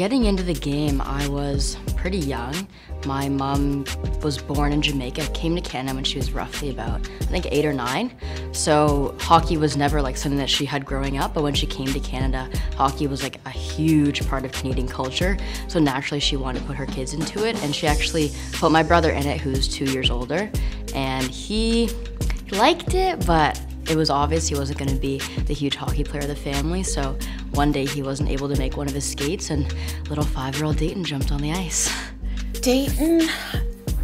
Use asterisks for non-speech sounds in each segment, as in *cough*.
Getting into the game, I was pretty young. My mom was born in Jamaica, came to Canada when she was roughly about, I think, eight or nine. So hockey was never like something that she had growing up, but when she came to Canada, hockey was like a huge part of Canadian culture. So naturally she wanted to put her kids into it, and she actually put my brother in it, who's two years older, and he liked it, but it was obvious he wasn't going to be the huge hockey player of the family, so one day he wasn't able to make one of his skates, and little five-year-old Dayton jumped on the ice. Dayton,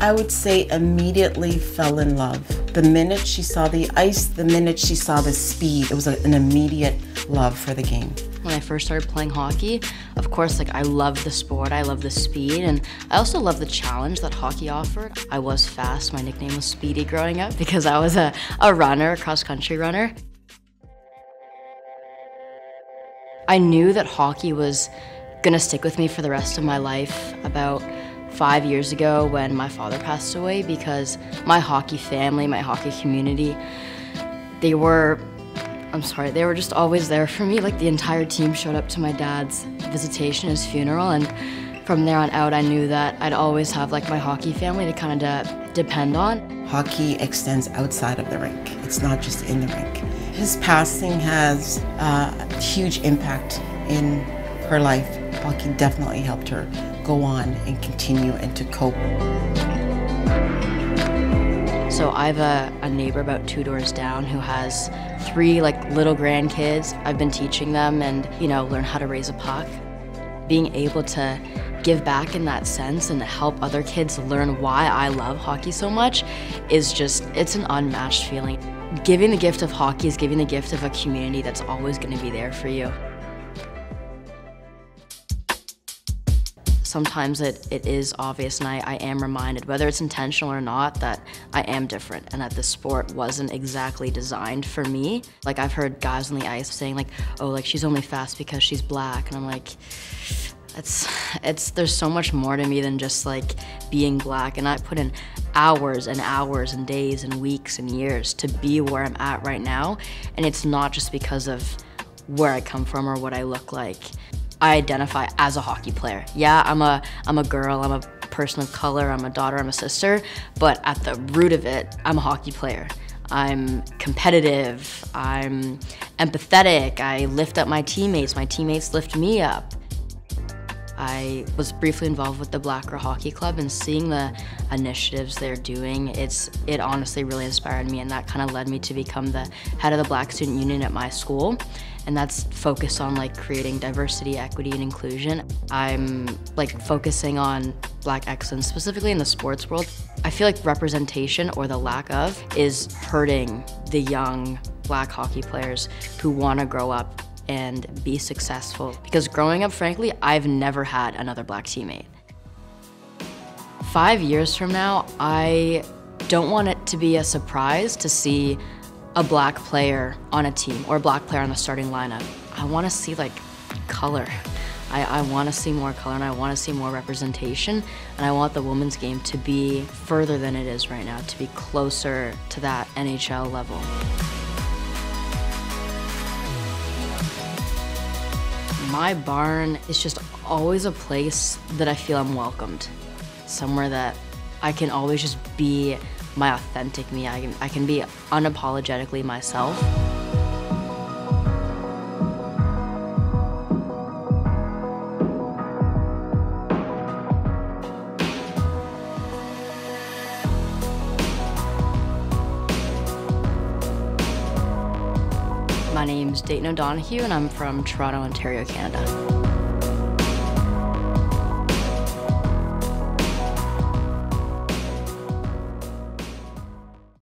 I would say, immediately fell in love. The minute she saw the ice, the minute she saw the speed, it was an immediate love for the game. When I first started playing hockey, of course, like I love the sport, I love the speed, and I also love the challenge that hockey offered. I was fast, my nickname was Speedy growing up *laughs* because I was a, a runner, a cross-country runner. I knew that hockey was gonna stick with me for the rest of my life about five years ago when my father passed away because my hockey family, my hockey community, they were, I'm sorry, they were just always there for me. Like the entire team showed up to my dad's visitation, his funeral, and from there on out, I knew that I'd always have like my hockey family to kind of de depend on. Hockey extends outside of the rink. It's not just in the rink. His passing has uh, a huge impact in her life. Hockey definitely helped her go on and continue and to cope. So I have a, a neighbor about two doors down who has three like little grandkids. I've been teaching them and, you know, learn how to raise a puck. Being able to give back in that sense and help other kids learn why I love hockey so much is just, it's an unmatched feeling. Giving the gift of hockey is giving the gift of a community that's always gonna be there for you. Sometimes it, it is obvious and I, I am reminded, whether it's intentional or not, that I am different and that the sport wasn't exactly designed for me. Like I've heard guys on the ice saying like, oh, like she's only fast because she's black. And I'm like, it's, it's, there's so much more to me than just like being black. And I put in hours and hours and days and weeks and years to be where I'm at right now. And it's not just because of where I come from or what I look like. I identify as a hockey player. Yeah, I'm a, I'm a girl, I'm a person of color, I'm a daughter, I'm a sister, but at the root of it, I'm a hockey player. I'm competitive, I'm empathetic, I lift up my teammates, my teammates lift me up. I was briefly involved with the Black Girl Hockey Club and seeing the initiatives they're doing, it's it honestly really inspired me and that kind of led me to become the head of the Black Student Union at my school and that's focused on like creating diversity, equity, and inclusion. I'm like focusing on black excellence, specifically in the sports world. I feel like representation or the lack of is hurting the young black hockey players who want to grow up and be successful. Because growing up, frankly, I've never had another black teammate. Five years from now, I don't want it to be a surprise to see a black player on a team or a black player on the starting lineup. I want to see like color. I, I want to see more color and I want to see more representation and I want the women's game to be further than it is right now, to be closer to that NHL level. My barn is just always a place that I feel I'm welcomed. Somewhere that I can always just be my authentic me. I can, I can be unapologetically myself. My name's Dayton O'Donoghue and I'm from Toronto, Ontario, Canada.